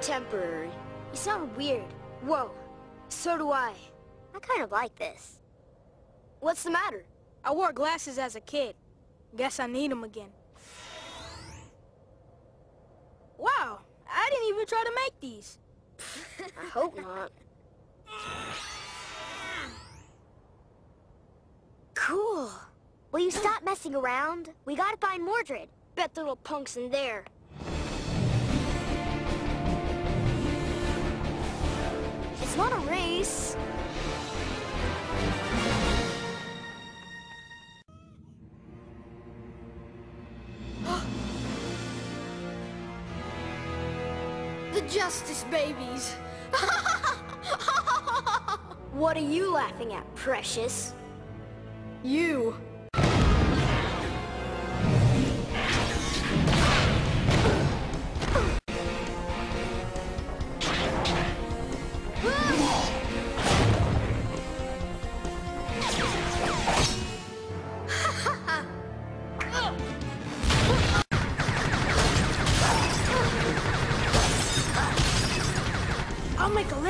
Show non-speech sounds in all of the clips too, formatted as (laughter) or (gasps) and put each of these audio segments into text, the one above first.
temporary. You sound weird. Whoa, so do I. I kind of like this. What's the matter? I wore glasses as a kid. Guess I need them again. Wow, I didn't even try to make these. (laughs) I hope not. Cool. Will you stop messing around? We gotta find Mordred. Bet the little punk's in there. It's not a race. (gasps) the Justice Babies. (laughs) What are you laughing at, Precious? You.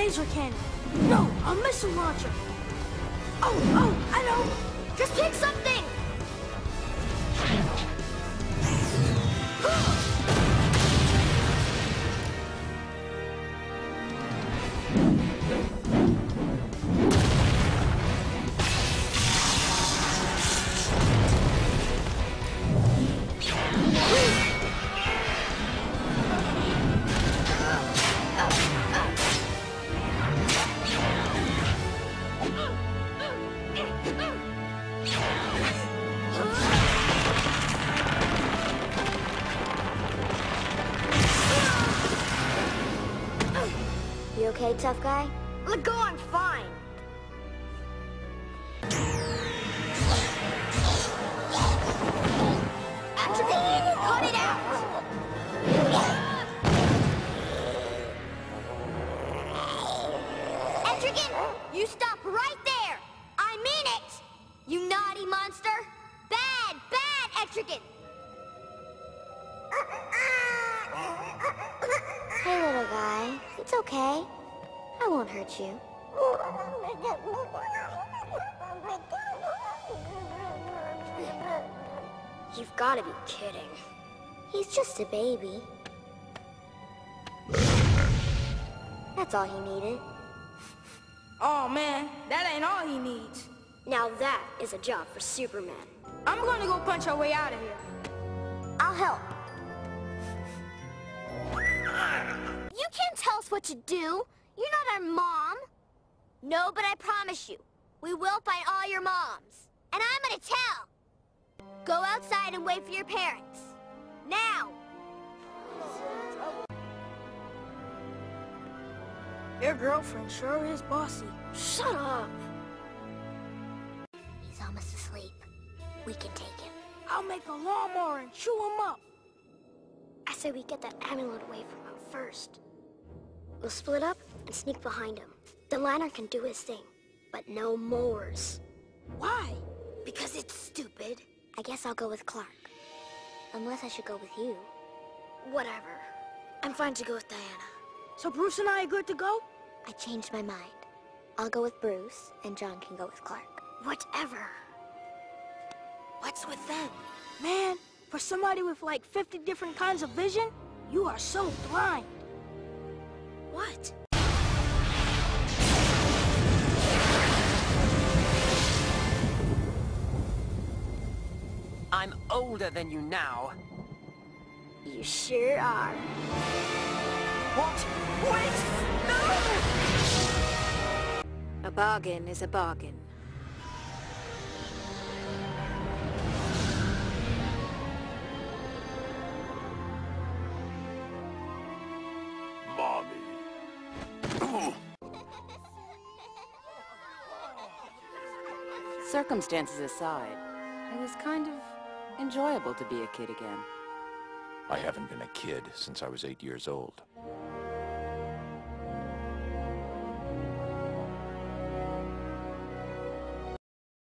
Laser cannon. No, a missile launcher. Oh, oh, I know. Just pick something! Okay, tough guy? Let go, I'm fine. Activate! Cut it out! Etrigan, you stop right there! I mean it! You naughty monster! Bad, bad, Etrigan! Hey, little guy. It's okay. I won't hurt you. You've got to be kidding. He's just a baby. That's all he needed. Oh man, that ain't all he needs. Now that is a job for Superman. I'm gonna go punch our way out of here. I'll help. You can't tell us what to do. You're not our mom. No, but I promise you, we will find all your moms. And I'm gonna tell. Go outside and wait for your parents. Now! Your girlfriend sure is bossy. Shut up. He's almost asleep. We can take him. I'll make a lawnmower and chew him up. I say we get that amulet away from him first. We'll split up and sneak behind him. The lantern can do his thing, but no mores. Why? Because it's stupid. I guess I'll go with Clark. Unless I should go with you. Whatever. I'm fine to go with Diana. So Bruce and I are good to go? I changed my mind. I'll go with Bruce, and John can go with Clark. Whatever. What's with them? Man, for somebody with like 50 different kinds of vision, you are so blind. What? I'm older than you now. You sure are. What? Wait! No! A bargain is a bargain. Mommy. Circumstances aside, it was kind of enjoyable to be a kid again. I haven't been a kid since I was eight years old.